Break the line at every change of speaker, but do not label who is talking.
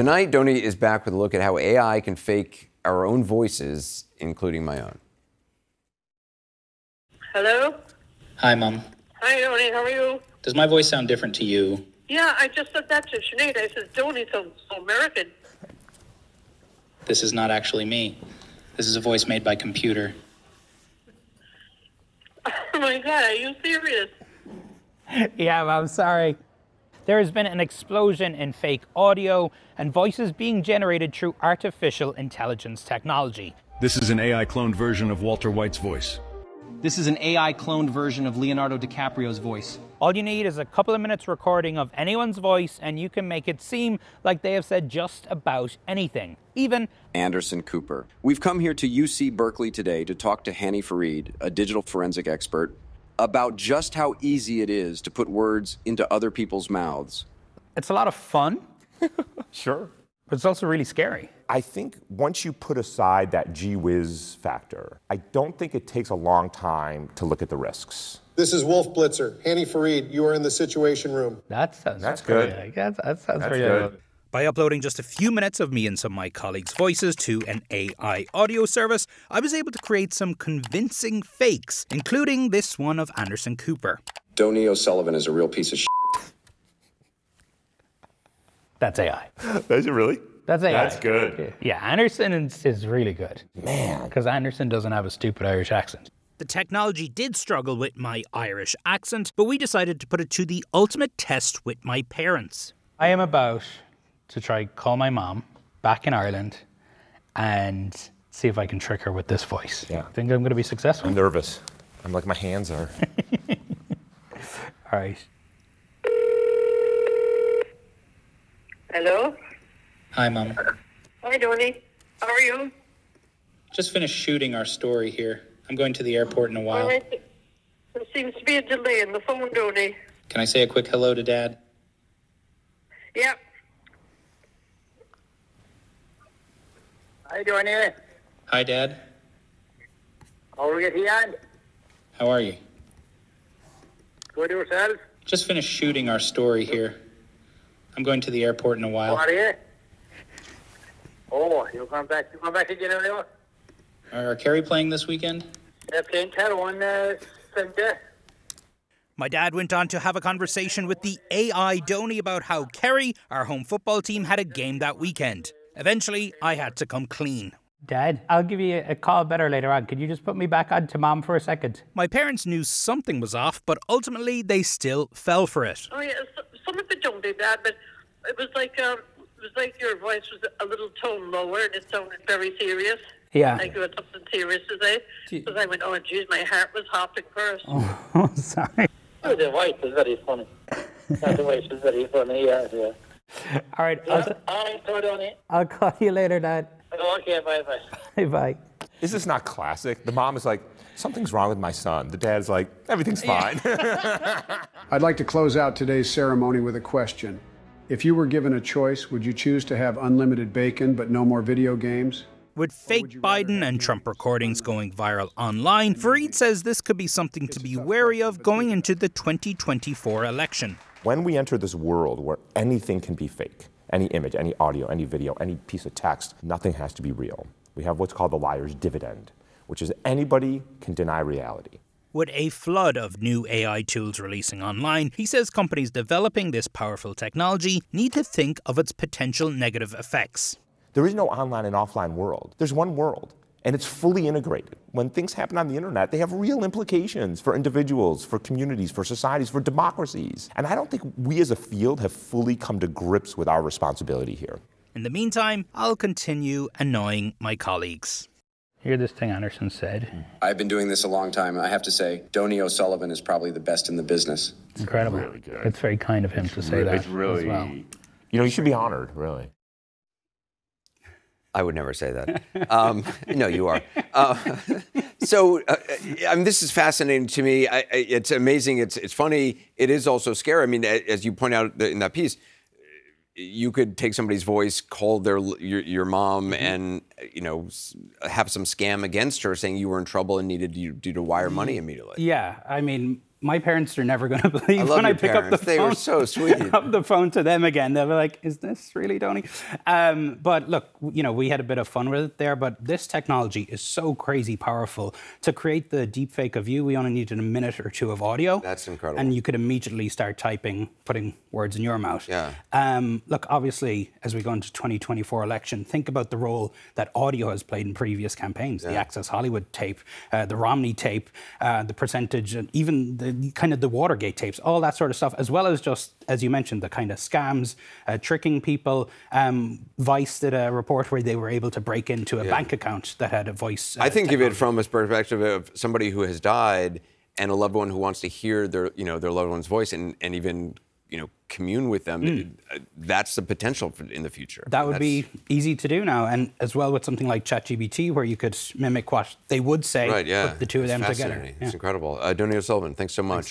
Tonight, Donie is back with a look at how AI can fake our own voices, including my own.
Hello?
Hi, Mom.
Hi, Donie. How are you?
Does my voice sound different to you?
Yeah, I just said that to Sinead. I said, Donie sounds so American.
This is not actually me. This is a voice made by computer.
Oh my God, are you serious?
yeah, I'm sorry. There has been an explosion in fake audio and voices being generated through artificial intelligence technology.
This is an AI cloned version of Walter White's voice.
This is an AI cloned version of Leonardo DiCaprio's voice.
All you need is a couple of minutes recording of anyone's voice, and you can make it seem like they have said just about anything, even
Anderson Cooper. We've come here to UC Berkeley today to talk to Hany Farid, a digital forensic expert, about just how easy it is to put words into other people's mouths.
It's a lot of fun.
sure.
But it's also really scary.
I think once you put aside that gee whiz factor, I don't think it takes a long time to look at the risks.
This is Wolf Blitzer. Hany Farid, you are in the Situation Room.
That sounds
That's good.
Pretty, that, that sounds
That's
pretty
good.
good.
By uploading just a few minutes of me and some of my colleagues' voices to an AI audio service, I was able to create some convincing fakes, including this one of Anderson Cooper.
Donie O'Sullivan is a real piece of shit.
That's AI.
Is it really?
That's AI.
That's good.
Yeah, Anderson is, is really good.
Man.
Because Anderson doesn't have a stupid Irish accent.
The technology did struggle with my Irish accent, but we decided to put it to the ultimate test with my parents.
I am about to try call my mom back in Ireland and see if I can trick her with this voice.
Yeah.
Think I'm going to be successful?
I'm nervous. I'm like, my hands are.
All right.
Hello?
Hi, Mom.
Hi, Donie. How are you?
Just finished shooting our story here. I'm going to the airport in a while.
right. There seems to be a delay in the phone, Donie.
Can I say a quick hello to Dad?
Yep.
How you doing here?
Hi, Dad.
How are we getting on?
How are you?
Good yourself?
Just finished shooting our story here. I'm going to the airport in a while.
How are you? Oh, you come back? You come back again now?
Are Kerry playing this weekend?
They're playing Carroll on uh, Sunday.
My dad went on to have a conversation with the AI Donie about how Kerry, our home football team, had a game that weekend. Eventually, I had to come clean.
Dad, I'll give you a call better later on. Could you just put me back on to mom for a second?
My parents knew something was off, but ultimately they still fell for it.
Oh, yeah. s- Some of it don't do that, but it was like um, it was like your voice was a little tone lower and it sounded very serious.
Yeah.
Like you had something serious to say. Because I went, oh, geez, my heart was hopping first.
Oh, sorry.
Oh, the voice is very funny. yeah, the voice is very funny, yeah, yeah.
All right.
Yeah,
I'll,
all right, so Donie. Eh?
I'll call you later, Dad.
Okay, bye bye.
Bye bye.
Is this not classic? The mom is like, something's wrong with my son. The dad's like, everything's fine.
I'd like to close out today's ceremony with a question. If you were given a choice, would you choose to have unlimited bacon but no more video games?
With fake Biden and Trump recordings going viral online, Farid says this could be something to be wary of going into the 2024 election.
When we enter this world where anything can be fake, any image, any audio, any video, any piece of text, nothing has to be real. We have what's called the liar's dividend, which is anybody can deny reality.
With a flood of new AI tools releasing online, he says companies developing this powerful technology need to think of its potential negative effects.
There is no online and offline world. There's one world, and it's fully integrated. When things happen on the internet, they have real implications for individuals, for communities, for societies, for democracies. And I don't think we as a field have fully come to grips with our responsibility here.
In the meantime, I'll continue annoying my colleagues.
Hear this thing Anderson said? Mm-hmm.
I've been doing this a long time. I have to say, Donie O'Sullivan is probably the best in the business.
Incredible. It's very kind of him to say that
It's really,
as well.
you know, you should be honored, really.
I would never say that. Um, no, you are. Uh, so, uh, I mean, this is fascinating to me. I, I, it's amazing. It's it's funny. It is also scary. I mean, as you point out in that piece, you could take somebody's voice, call their your, your mom, and you know have some scam against her, saying you were in trouble and needed you, you to wire money immediately.
Yeah, I mean, my parents are never going to believe
I
when I pick up the
parents. They
phone.
were so sweet.
up the phone to them again. They'll be like, "Is this really Tony?" Um, but look, you know, we had a bit of fun with it there. But this technology is so crazy powerful to create the deepfake of you. We only needed a minute or two of audio.
That's incredible.
And you could immediately start typing, putting words in your mouth.
Yeah.
Um, look, obviously, as we go into 2024 election, think about the role that audio has played in previous campaigns.
Yeah.
The Access Hollywood tape, uh, the Romney tape, uh, the percentage, and even the kind of the Watergate tapes, all that sort of stuff, as well as just, as you mentioned, the kind of scams, uh, tricking people. Um, Vice did a report where they were able to break into a
Yeah.
bank account that had a voice. uh,
I think of it from a perspective of somebody who has died and a loved one who wants to hear their, you know, their loved one's voice and, and even, you know, commune with them.
Mm.
That's the potential for, in the future.
That would be easy to do now, and as well with something like ChatGPT, where you could mimic what they would say,
right. Yeah,
put the two of them together. Yeah.
It's incredible. Uh, Donie O'Sullivan, thanks so much.